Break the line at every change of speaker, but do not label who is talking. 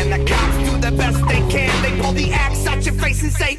And the cops do the best they can. They pull the axe out your face and say,